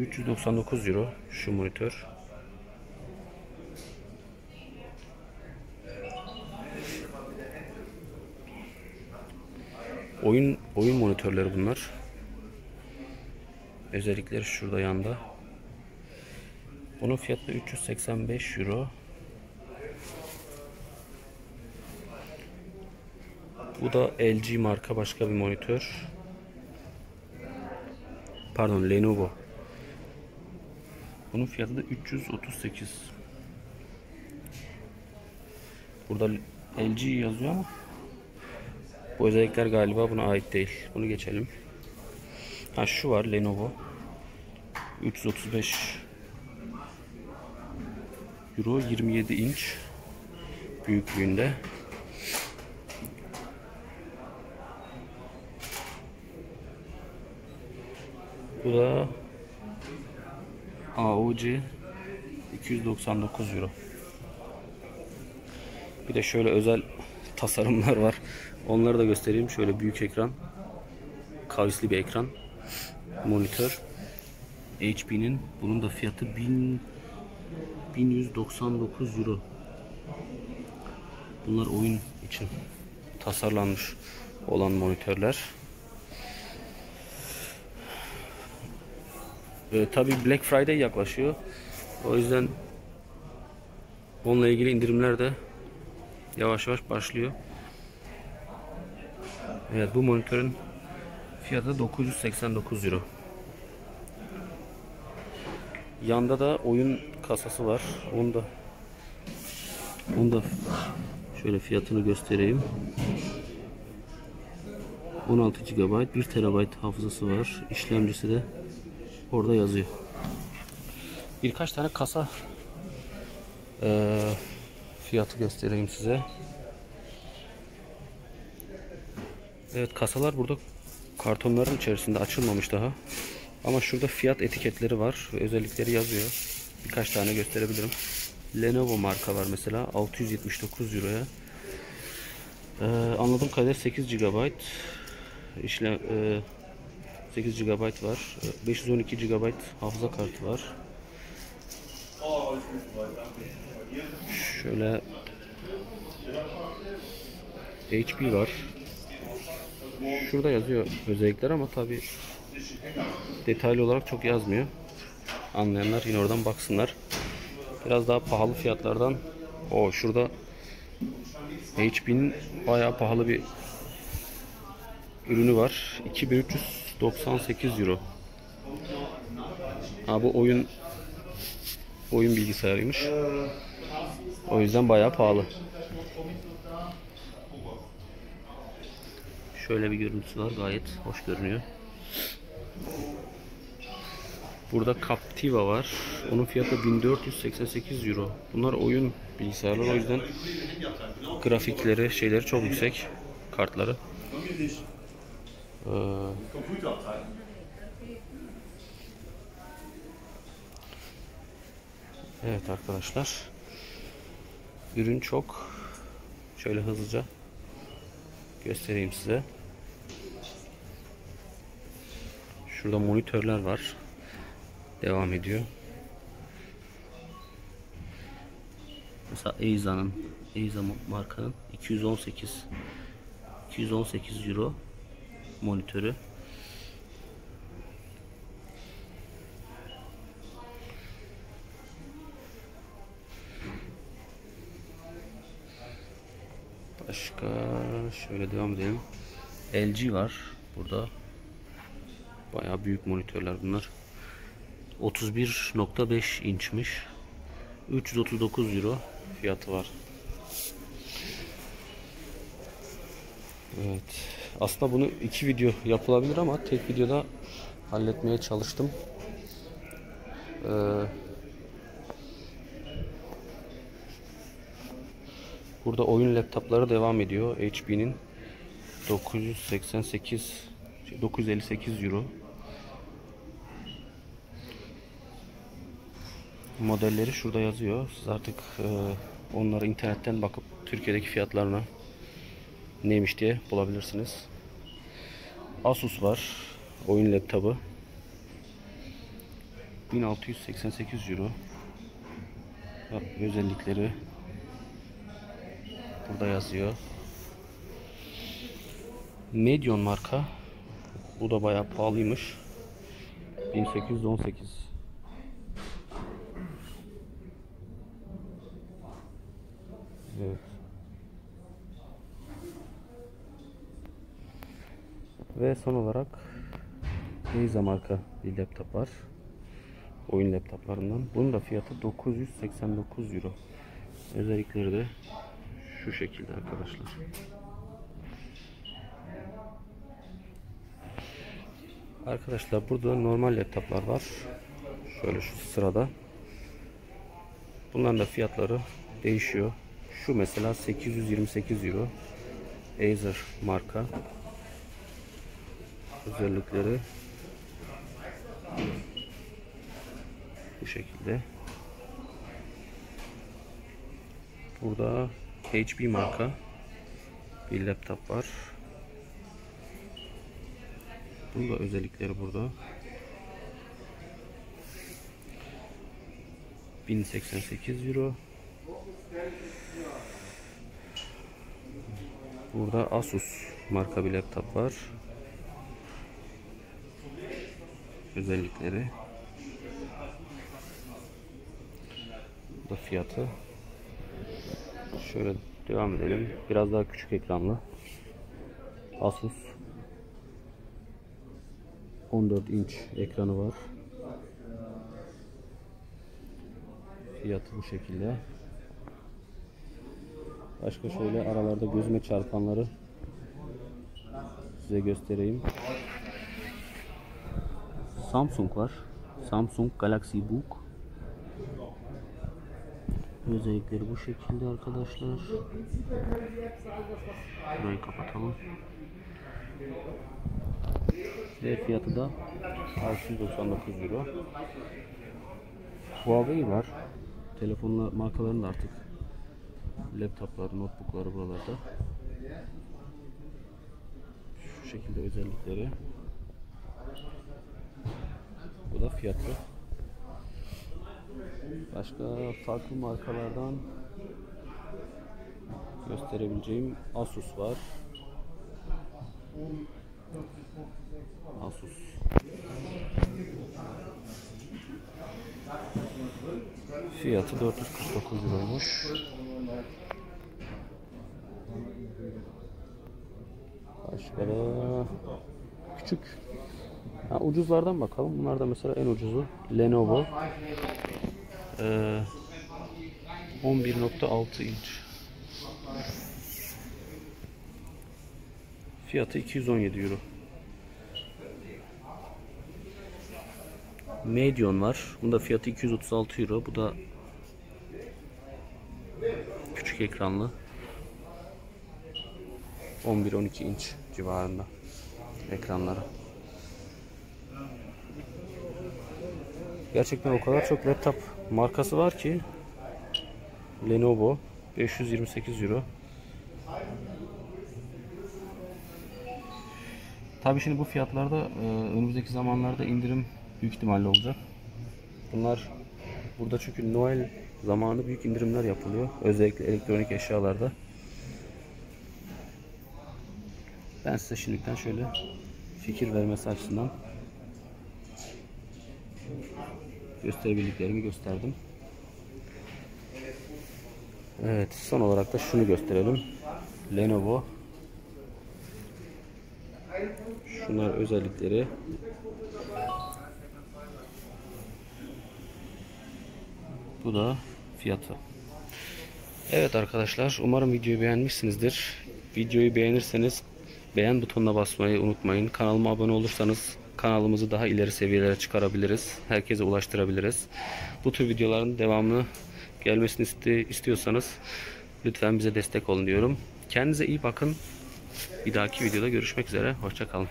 399 euro şu monitör. Oyun oyun monitörleri bunlar. Özellikleri şurada yanda. Bunun fiyatı da 385 euro. Bu da LG marka başka bir monitör. Pardon Lenovo. Bunun fiyatı da 338. Burada LG yazıyor ama bu özellikler galiba buna ait değil. Bunu geçelim. Ha şu var Lenovo. 335 Euro 27 inç büyüklüğünde. Bu da AOG 299 Euro. Bir de şöyle özel tasarımlar var. Onları da göstereyim. Şöyle büyük ekran. Kavisli bir ekran. Monitör. HP'nin bunun da fiyatı 1000 1199 Euro. Bunlar oyun için tasarlanmış olan monitörler. Ee, Tabi Black Friday yaklaşıyor. O yüzden onunla ilgili indirimler de yavaş yavaş başlıyor. Evet bu monitörün fiyatı 989 euro. Yanda da oyun kasası var. Onu da onu da şöyle fiyatını göstereyim. 16 GB 1 TB hafızası var. İşlemcisi de orada yazıyor. Birkaç tane kasa eee, fiyatı göstereyim size. Evet kasalar burada kartonların içerisinde açılmamış daha. Ama şurada fiyat etiketleri var ve özellikleri yazıyor. Birkaç tane gösterebilirim. Lenovo marka var mesela 679 euroya. Ee, anladığım kadarıyla 8 GB işlem e, 8 GB var. E, 512 GB hafıza kartı var. Şöyle HP var. Şurada yazıyor özellikler ama tabi detaylı olarak çok yazmıyor. Anlayanlar yine oradan baksınlar. Biraz daha pahalı fiyatlardan o şurada HP'nin bayağı pahalı bir ürünü var. 2398 euro. Ha bu oyun oyun bilgisayarıymış. O yüzden bayağı pahalı. Şöyle bir görüntüsü var. Gayet hoş görünüyor. Burada Captiva var. Onun fiyatı 1488 euro. Bunlar oyun bilgisayarlar o yüzden grafikleri, şeyleri çok yüksek kartları. Ee, evet arkadaşlar. Ürün çok. Şöyle hızlıca göstereyim size. Şurada monitörler var. Devam ediyor. Mesela Eiza'nın Eiza markanın 218 218 euro monitörü. Başka şöyle devam edelim. LG var burada. Bayağı büyük monitörler bunlar. 31.5 inçmiş. 339 euro fiyatı var. Evet. Aslında bunu iki video yapılabilir ama tek videoda halletmeye çalıştım. Ee, burada oyun laptopları devam ediyor. HP'nin 988 958 euro. Modelleri şurada yazıyor. Siz artık e, onları internetten bakıp Türkiye'deki fiyatlarına neymiş diye bulabilirsiniz. Asus var. Oyun laptopu. 1688 euro. Özellikleri burada yazıyor. Medion marka. Bu da bayağı pahalıymış. 1818. Evet. Ve son olarak Neiza marka bir laptop var. Oyun laptoplarından. Bunun da fiyatı 989 euro. Özellikleri de şu şekilde arkadaşlar. Arkadaşlar burada normal laptoplar var. Şöyle şu sırada. Bunların da fiyatları değişiyor. Şu mesela 828 euro. Acer marka. Özellikleri bu şekilde. Burada HP marka bir laptop var. Bunun da özellikleri burada. 1088 euro. Burada Asus marka bir laptop var. Özellikleri. Bu da fiyatı. Şöyle devam edelim. Biraz daha küçük ekranlı. Asus 14 inç ekranı var. Fiyatı bu şekilde. Başka şöyle aralarda gözüme çarpanları size göstereyim. Samsung var. Samsung Galaxy Book. Özellikleri bu şekilde arkadaşlar. Burayı kapatalım. Ve fiyatı da 699 euro. Huawei var. Telefonla markaların da artık laptopları, notebookları buralarda. Şu şekilde özellikleri. Bu da fiyatı. Başka farklı markalardan gösterebileceğim Asus var. Asus. Fiyatı 449 liraymış. Başka da küçük ha, ucuzlardan bakalım. Bunlar da mesela en ucuzu Lenovo. Ee, 11.6 inç. Fiyatı 217 euro. Medion var. Bunda fiyatı 236 euro. Bu da küçük ekranlı. 11-12 inç civarında ekranları. Gerçekten o kadar çok laptop markası var ki Lenovo 528 euro. Tabii şimdi bu fiyatlarda e, önümüzdeki zamanlarda indirim büyük ihtimalle olacak. Bunlar burada çünkü Noel zamanı büyük indirimler yapılıyor. Özellikle elektronik eşyalarda. Ben size şimdiden şöyle fikir vermesi açısından gösterebildiklerimi gösterdim. Evet son olarak da şunu gösterelim. Lenovo Şunlar özellikleri Bu da fiyatı. Evet arkadaşlar umarım videoyu beğenmişsinizdir. Videoyu beğenirseniz beğen butonuna basmayı unutmayın. Kanalıma abone olursanız kanalımızı daha ileri seviyelere çıkarabiliriz. Herkese ulaştırabiliriz. Bu tür videoların devamını gelmesini iste istiyorsanız lütfen bize destek olun diyorum. Kendinize iyi bakın. Bir dahaki videoda görüşmek üzere. Hoşçakalın.